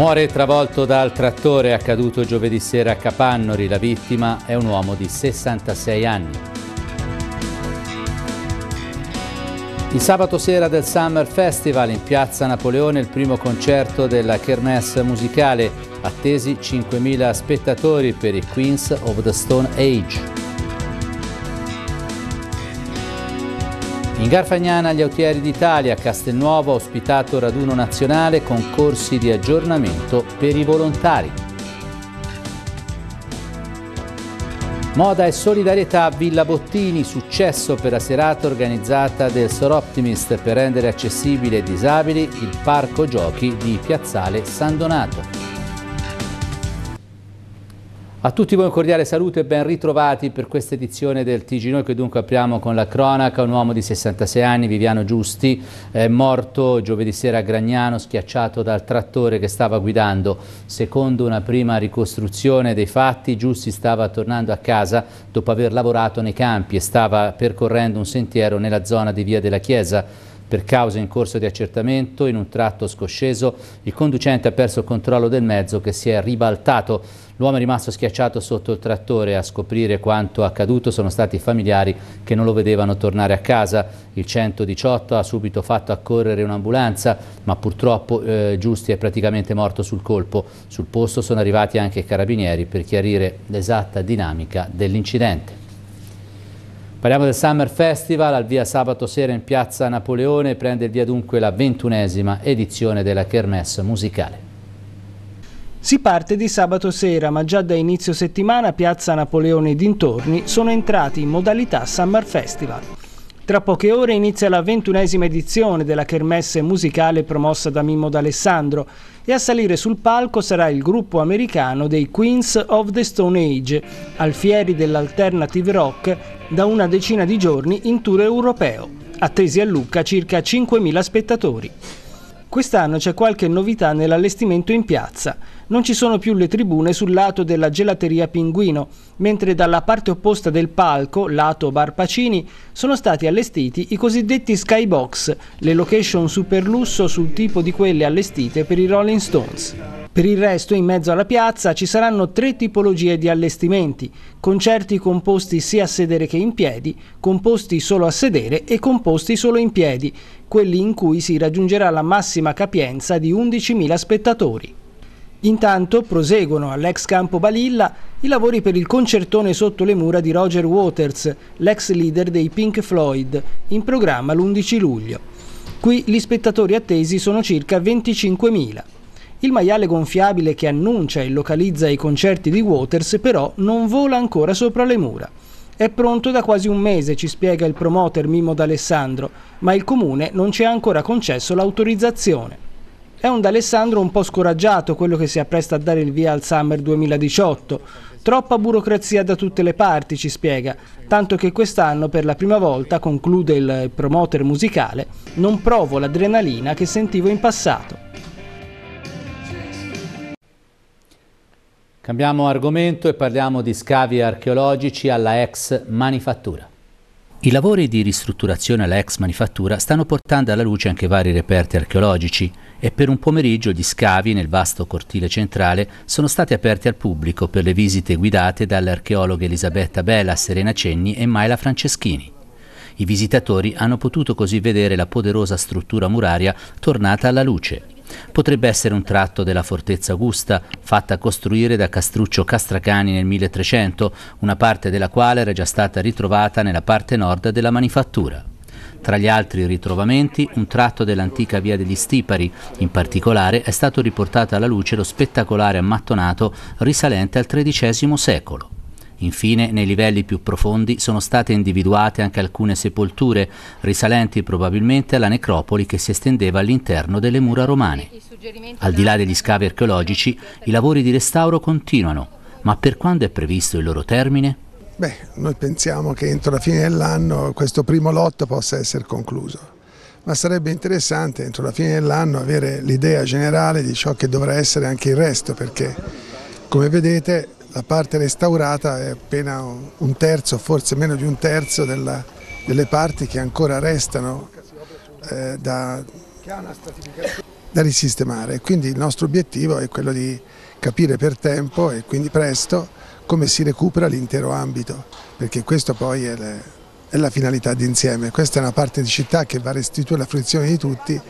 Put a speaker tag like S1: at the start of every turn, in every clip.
S1: Muore travolto dal trattore accaduto giovedì sera a Capannori. La vittima è un uomo di 66 anni. Il sabato sera del Summer Festival in piazza Napoleone il primo concerto della Kermesse musicale. Attesi 5.000 spettatori per i Queens of the Stone Age. In Garfagnana gli Autieri d'Italia, Castelnuovo ha ospitato raduno nazionale con corsi di aggiornamento per i volontari. Moda e solidarietà a Villa Bottini, successo per la serata organizzata del Soroptimist per rendere accessibile ai disabili il parco giochi di Piazzale San Donato. A tutti voi un cordiale saluto e ben ritrovati per questa edizione del TG Noi che dunque apriamo con la cronaca. Un uomo di 66 anni, Viviano Giusti, è morto giovedì sera a Gragnano schiacciato dal trattore che stava guidando. Secondo una prima ricostruzione dei fatti, Giusti stava tornando a casa dopo aver lavorato nei campi e stava percorrendo un sentiero nella zona di Via della Chiesa. Per causa in corso di accertamento, in un tratto scosceso, il conducente ha perso il controllo del mezzo che si è ribaltato. L'uomo è rimasto schiacciato sotto il trattore. A scoprire quanto accaduto sono stati i familiari che non lo vedevano tornare a casa. Il 118 ha subito fatto accorrere un'ambulanza, ma purtroppo eh, Giusti è praticamente morto sul colpo. Sul posto sono arrivati anche i carabinieri per chiarire l'esatta dinamica dell'incidente. Parliamo del Summer Festival, al via sabato sera in piazza Napoleone, prende il via dunque la ventunesima edizione della Kermesse musicale.
S2: Si parte di sabato sera, ma già da inizio settimana Piazza Napoleone e dintorni sono entrati in modalità Summer Festival. Tra poche ore inizia la ventunesima edizione della kermesse musicale promossa da Mimmo D'Alessandro e a salire sul palco sarà il gruppo americano dei Queens of the Stone Age, alfieri dell'alternative rock, da una decina di giorni in tour europeo. Attesi a Lucca circa 5.000 spettatori. Quest'anno c'è qualche novità nell'allestimento in piazza. Non ci sono più le tribune sul lato della gelateria Pinguino, mentre dalla parte opposta del palco, lato Bar Pacini, sono stati allestiti i cosiddetti skybox, le location super lusso sul tipo di quelle allestite per i Rolling Stones. Per il resto, in mezzo alla piazza ci saranno tre tipologie di allestimenti, concerti composti sia a sedere che in piedi, composti solo a sedere e composti solo in piedi, quelli in cui si raggiungerà la massima capienza di 11.000 spettatori. Intanto proseguono all'ex campo Balilla i lavori per il concertone sotto le mura di Roger Waters, l'ex leader dei Pink Floyd, in programma l'11 luglio. Qui gli spettatori attesi sono circa 25.000. Il maiale gonfiabile che annuncia e localizza i concerti di Waters però non vola ancora sopra le mura. È pronto da quasi un mese, ci spiega il promoter Mimo D'Alessandro, ma il comune non ci ha ancora concesso l'autorizzazione. È un D'Alessandro un po' scoraggiato quello che si appresta a dare il via al Summer 2018. Troppa burocrazia da tutte le parti, ci spiega, tanto che quest'anno per la prima volta, conclude il promoter musicale, non provo l'adrenalina che sentivo in passato.
S1: Cambiamo argomento e parliamo di scavi archeologici alla ex manifattura. I lavori di ristrutturazione alla ex manifattura stanno portando alla luce anche vari reperti archeologici e per un pomeriggio gli scavi nel vasto cortile centrale sono stati aperti al pubblico per le visite guidate dalle archeologhe Elisabetta Bella, Serena Cenni e Maila Franceschini. I visitatori hanno potuto così vedere la poderosa struttura muraria tornata alla luce. Potrebbe essere un tratto della fortezza Augusta, fatta costruire da Castruccio Castracani nel 1300, una parte della quale era già stata ritrovata nella parte nord della manifattura. Tra gli altri ritrovamenti, un tratto dell'antica via degli Stipari, in particolare è stato riportato alla luce lo spettacolare ammattonato risalente al XIII secolo. Infine, nei livelli più profondi sono state individuate anche alcune sepolture, risalenti probabilmente alla necropoli che si estendeva all'interno delle mura romane. Al di là degli scavi archeologici, i lavori di restauro continuano, ma per quando è previsto il loro termine?
S3: Beh, noi pensiamo che entro la fine dell'anno questo primo lotto possa essere concluso, ma sarebbe interessante entro la fine dell'anno avere l'idea generale di ciò che dovrà essere anche il resto, perché come vedete la parte restaurata è appena un terzo, forse meno di un terzo della, delle parti che ancora restano eh, da... da risistemare. Quindi il nostro obiettivo è quello di capire per tempo e quindi presto come si recupera l'intero ambito, perché questo poi è, le, è la finalità d'insieme. Questa è una parte di città che va restituita alla fruizione di tutti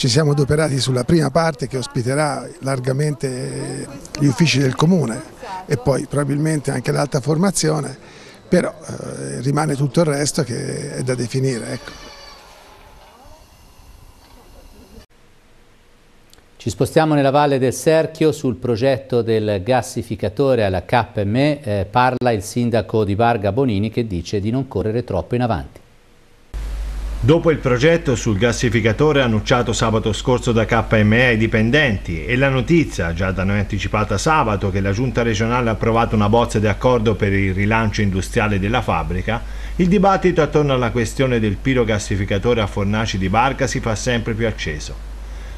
S3: ci siamo adoperati sulla prima parte che ospiterà largamente gli uffici del comune e poi probabilmente anche l'alta formazione, però eh, rimane tutto il resto che è da definire. Ecco.
S1: Ci spostiamo nella Valle del Serchio sul progetto del gassificatore alla KME, eh, parla il sindaco di Varga Bonini che dice di non correre troppo in avanti.
S4: Dopo il progetto sul gassificatore annunciato sabato scorso da KME ai dipendenti e la notizia, già da noi anticipata sabato, che la Giunta regionale ha approvato una bozza di accordo per il rilancio industriale della fabbrica, il dibattito attorno alla questione del pirogassificatore a Fornaci di Barca si fa sempre più acceso.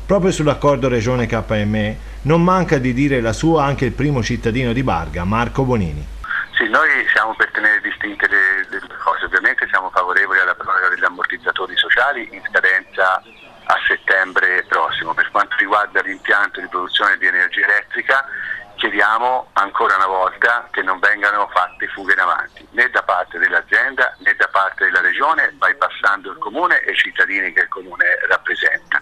S4: Proprio sull'accordo regione KME non manca di dire la sua anche il primo cittadino di Barga, Marco Bonini.
S5: Sì, noi siamo per tenere distinte le, le cose, ovviamente siamo favorevoli alla proroga degli ammortizzatori sociali in scadenza a settembre prossimo. Per quanto riguarda l'impianto di produzione di energia elettrica chiediamo ancora una volta che non vengano fatte fughe in avanti, né da parte dell'azienda né da parte della regione, bypassando il comune e i cittadini che il comune rappresenta.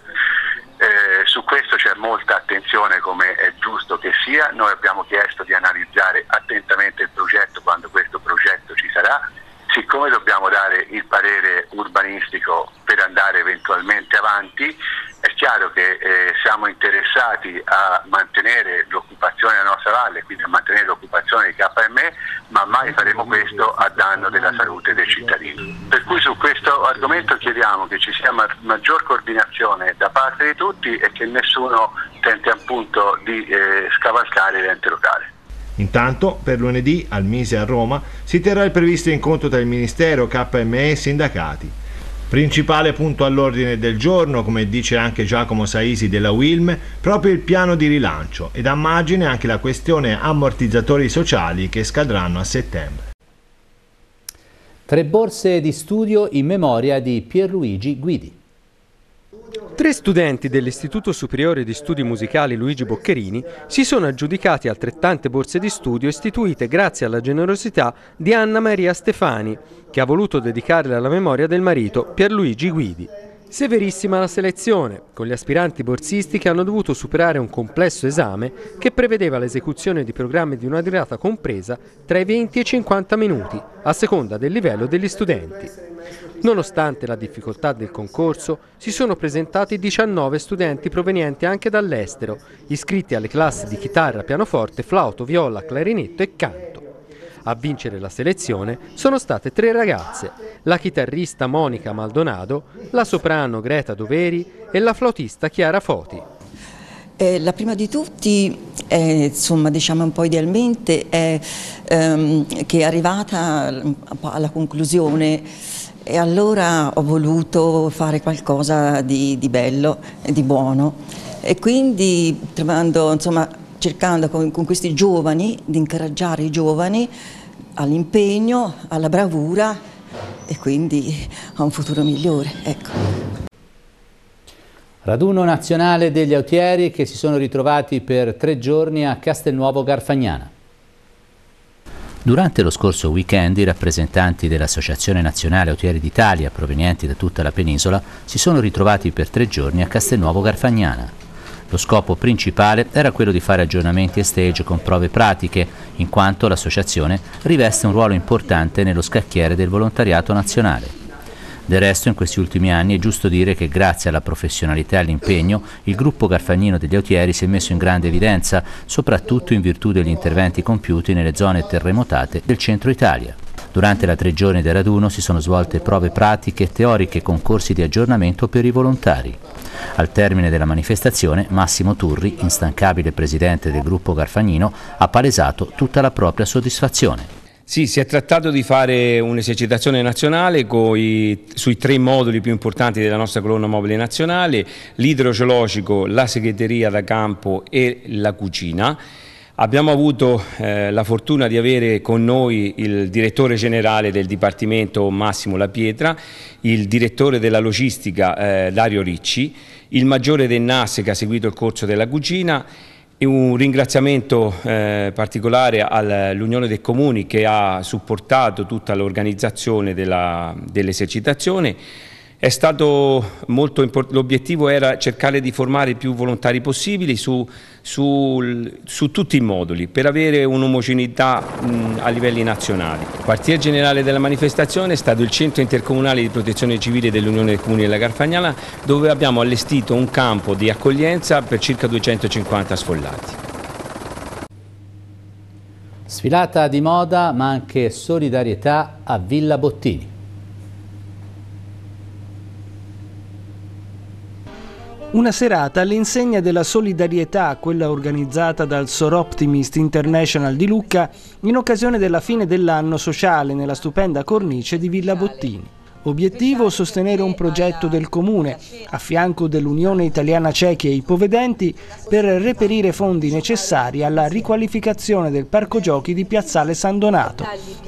S5: Eh, su questo c'è molta attenzione come è giusto che sia, noi abbiamo chiesto di analizzare attentamente il progetto quando questo progetto ci sarà, siccome dobbiamo dare il parere urbanistico per andare eventualmente avanti, è chiaro che eh, siamo interessati a mantenere l'occupazione della nostra valle, quindi a mantenere l'occupazione di KME, ma mai faremo questo a danno della salute dei cittadini. Per cui su questo argomento chiediamo che ci sia ma maggior coordinazione da parte di tutti e che nessuno tenti appunto di eh, scavalcare l'ente locale.
S4: Intanto, per lunedì, al Mise a Roma, si terrà il previsto incontro tra il Ministero, KME e sindacati. Principale punto all'ordine del giorno, come dice anche Giacomo Saisi della Wilm, proprio il piano di rilancio ed a margine anche la questione ammortizzatori sociali che scadranno a settembre.
S1: Tre borse di studio in memoria di Pierluigi Guidi.
S6: Tre studenti dell'Istituto Superiore di Studi Musicali Luigi Boccherini si sono aggiudicati altrettante borse di studio istituite grazie alla generosità di Anna Maria Stefani, che ha voluto dedicarle alla memoria del marito Pierluigi Guidi. Severissima la selezione, con gli aspiranti borsisti che hanno dovuto superare un complesso esame che prevedeva l'esecuzione di programmi di una durata compresa tra i 20 e i 50 minuti, a seconda del livello degli studenti. Nonostante la difficoltà del concorso, si sono presentati 19 studenti provenienti anche dall'estero, iscritti alle classi di chitarra, pianoforte, flauto, viola, clarinetto e canto. A vincere la selezione sono state tre ragazze, la chitarrista Monica Maldonado, la soprano Greta Doveri e la flautista Chiara Foti.
S7: Eh, la prima di tutti, eh, insomma, diciamo un po' idealmente, è ehm, che è arrivata alla conclusione e allora ho voluto fare qualcosa di, di bello e di buono e quindi trovando, insomma, cercando con, con questi giovani di incoraggiare i giovani all'impegno, alla bravura e quindi a un futuro migliore. Ecco.
S1: Raduno nazionale degli autieri che si sono ritrovati per tre giorni a Castelnuovo Garfagnana. Durante lo scorso weekend i rappresentanti dell'Associazione Nazionale Autieri d'Italia, provenienti da tutta la penisola, si sono ritrovati per tre giorni a Castelnuovo Garfagnana. Lo scopo principale era quello di fare aggiornamenti e stage con prove pratiche, in quanto l'associazione riveste un ruolo importante nello scacchiere del volontariato nazionale. Del resto in questi ultimi anni è giusto dire che grazie alla professionalità e all'impegno il gruppo Garfagnino degli Autieri si è messo in grande evidenza, soprattutto in virtù degli interventi compiuti nelle zone terremotate del centro Italia. Durante la tre giorni del raduno si sono svolte prove pratiche teoriche con corsi di aggiornamento per i volontari. Al termine della manifestazione Massimo Turri, instancabile presidente del gruppo Garfagnino, ha palesato tutta la propria soddisfazione.
S8: Sì, si è trattato di fare un'esercitazione nazionale i, sui tre moduli più importanti della nostra colonna mobile nazionale, l'idrogeologico, la segreteria da campo e la cucina. Abbiamo avuto eh, la fortuna di avere con noi il direttore generale del Dipartimento Massimo La Pietra, il direttore della logistica eh, Dario Ricci, il maggiore del NAS che ha seguito il corso della cucina e un ringraziamento eh, particolare all'Unione dei Comuni che ha supportato tutta l'organizzazione dell'esercitazione. molto l'obiettivo era cercare di formare più volontari possibili su, su, su tutti i moduli per avere un'omogeneità a livelli nazionali. Il quartier generale della manifestazione è stato il centro intercomunale di protezione civile dell'Unione dei Comuni della Garfagnana dove abbiamo allestito un campo di accoglienza per circa 250 sfollati.
S1: Sfilata di moda ma anche solidarietà a Villa Bottini.
S2: Una serata all'insegna della solidarietà, quella organizzata dal Soroptimist International di Lucca, in occasione della fine dell'anno sociale nella stupenda cornice di Villa Bottini. Obiettivo sostenere un progetto del Comune, a fianco dell'Unione Italiana Cechi e Ipovedenti, per reperire fondi necessari alla riqualificazione del parco giochi di Piazzale San Donato,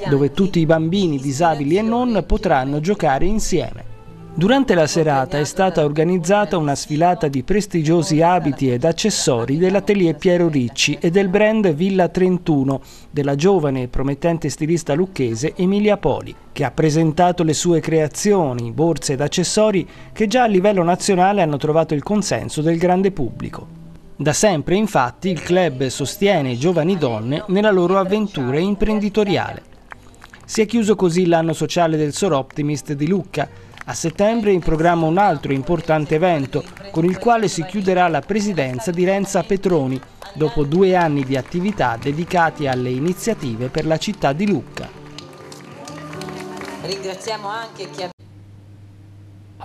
S2: dove tutti i bambini disabili e non potranno giocare insieme. Durante la serata è stata organizzata una sfilata di prestigiosi abiti ed accessori dell'atelier Piero Ricci e del brand Villa 31 della giovane e promettente stilista lucchese Emilia Poli, che ha presentato le sue creazioni, borse ed accessori che già a livello nazionale hanno trovato il consenso del grande pubblico. Da sempre, infatti, il club sostiene giovani donne nella loro avventura imprenditoriale. Si è chiuso così l'anno sociale del Soroptimist di Lucca, a settembre è in programma un altro importante evento con il quale si chiuderà la presidenza di Renza Petroni dopo due anni di attività dedicati alle iniziative per la città di Lucca.
S1: Ringraziamo anche chi ha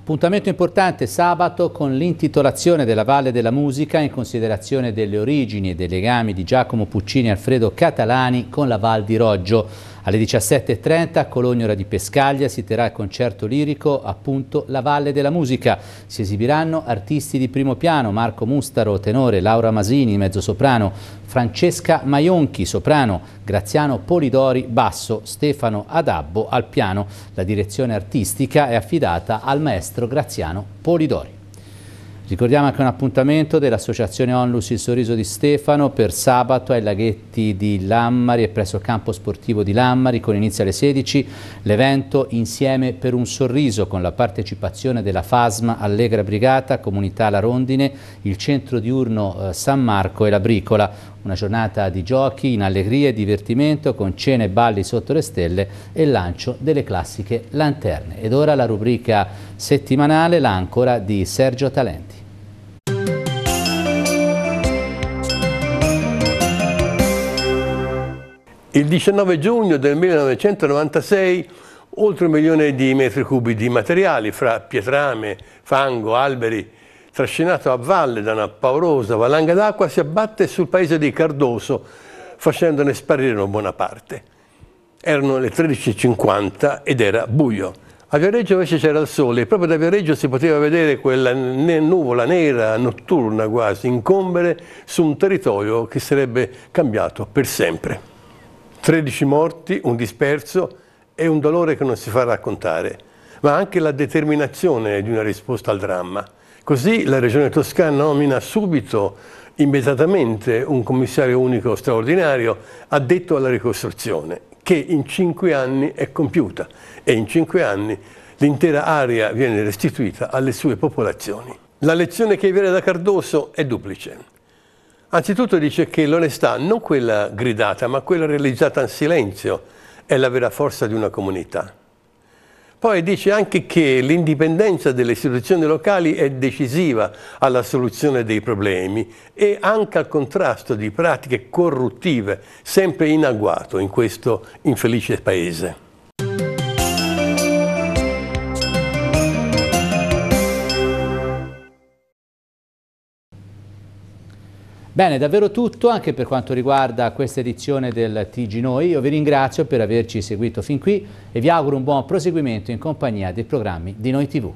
S1: Appuntamento importante sabato con l'intitolazione della Valle della Musica in considerazione delle origini e dei legami di Giacomo Puccini e Alfredo Catalani con la Val di Roggio. Alle 17.30 a Colognora di Pescaglia si terrà il concerto lirico appunto La Valle della Musica. Si esibiranno artisti di primo piano, Marco Mustaro, tenore, Laura Masini, mezzosoprano, Francesca Maionchi, soprano, Graziano Polidori, basso, Stefano Adabbo al piano. La direzione artistica è affidata al maestro Graziano Polidori. Ricordiamo anche un appuntamento dell'Associazione Onlus Il Sorriso di Stefano per sabato ai laghetti di Lammari e presso il campo sportivo di Lammari con inizio alle 16 l'evento Insieme per un sorriso con la partecipazione della FASMA Allegra Brigata, Comunità La Rondine, il centro diurno eh, San Marco e la Bricola. Una giornata di giochi in allegria e divertimento con cene e balli sotto le stelle e lancio delle classiche lanterne. Ed ora la rubrica settimanale, l'ancora di Sergio Talenti.
S9: Il 19 giugno del 1996 oltre un milione di metri cubi di materiali fra pietrame, fango, alberi, trascinato a valle da una paurosa valanga d'acqua, si abbatte sul paese di Cardoso, facendone sparire una buona parte. Erano le 13.50 ed era buio. A Viareggio invece c'era il sole e proprio da Viareggio si poteva vedere quella nuvola nera, notturna quasi, incombere su un territorio che sarebbe cambiato per sempre. 13 morti, un disperso e un dolore che non si fa raccontare, ma anche la determinazione di una risposta al dramma. Così la Regione Toscana nomina subito, immediatamente, un commissario unico straordinario addetto alla ricostruzione, che in cinque anni è compiuta e in cinque anni l'intera area viene restituita alle sue popolazioni. La lezione che viene da Cardoso è duplice. Anzitutto dice che l'onestà, non quella gridata, ma quella realizzata in silenzio, è la vera forza di una comunità. Poi dice anche che l'indipendenza delle istituzioni locali è decisiva alla soluzione dei problemi e anche al contrasto di pratiche corruttive, sempre in agguato in questo infelice paese.
S1: Bene, davvero tutto anche per quanto riguarda questa edizione del TG Noi. Io vi ringrazio per averci seguito fin qui e vi auguro un buon proseguimento in compagnia dei programmi di Noi TV.